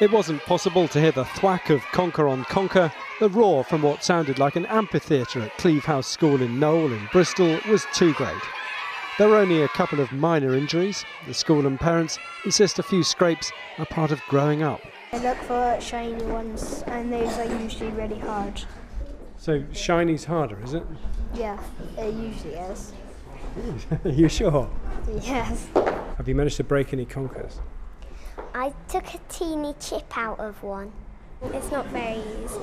It wasn't possible to hear the thwack of Conker on Conker. The roar from what sounded like an amphitheatre at Cleve House School in Knowle in Bristol was too great. There were only a couple of minor injuries. The school and parents insist a few scrapes are part of growing up. I look for shiny ones, and those are usually really hard. So shiny's harder, is it? Yeah, it usually is. Are you sure? Yes. Have you managed to break any conkers? I took a teeny chip out of one. It's not very easy.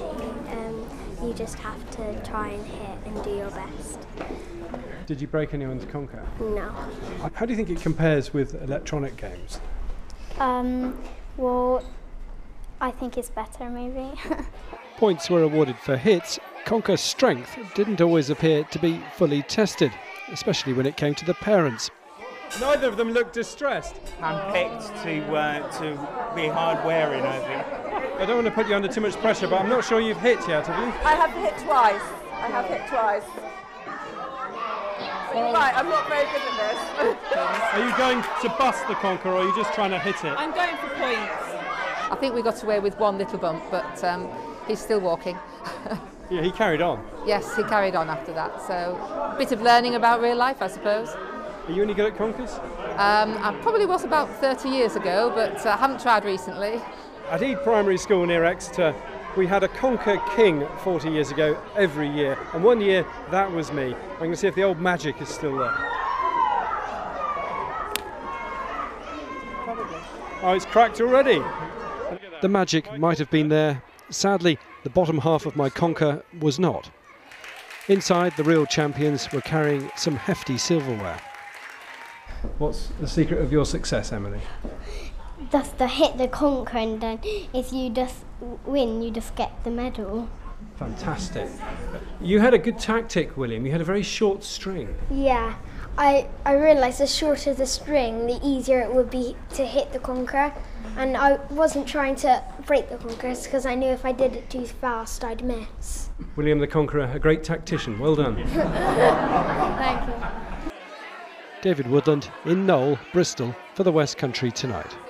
Um, you just have to try and hit and do your best. Did you break anyone's conker? No. How do you think it compares with electronic games? Um, well, I think it's better maybe. Points were awarded for hits. Conker's strength didn't always appear to be fully tested, especially when it came to the parents. Neither of them looked distressed. handpicked to uh, to be hard wearing, I think. I don't want to put you under too much pressure, but I'm not sure you've hit yet, have you? I have hit twice. I have hit twice. Right, I'm not very good at this. Are you going to bust the conker or are you just trying to hit it? I'm going for points. I think we got away with one little bump, but um, he's still walking. Yeah, he carried on. yes, he carried on after that. So, a bit of learning about real life, I suppose. Are you any good at conkers? Um, I probably was about 30 years ago, but I haven't tried recently. At Ide Primary School near Exeter, we had a conker king 40 years ago every year, and one year that was me. I'm going to see if the old magic is still there. Oh, it's cracked already. The magic might have been there. Sadly, the bottom half of my conker was not. Inside, the real champions were carrying some hefty silverware. What's the secret of your success, Emily? Just to hit the conker and then if you just win, you just get the medal. Fantastic. You had a good tactic, William. You had a very short string. Yeah, I, I realised the shorter the string, the easier it would be to hit the conker. And I wasn't trying to break the conkers because I knew if I did it too fast, I'd miss. William the Conqueror, a great tactician. Well done. Thank you. David Woodland in Knowle, Bristol, for the West Country tonight.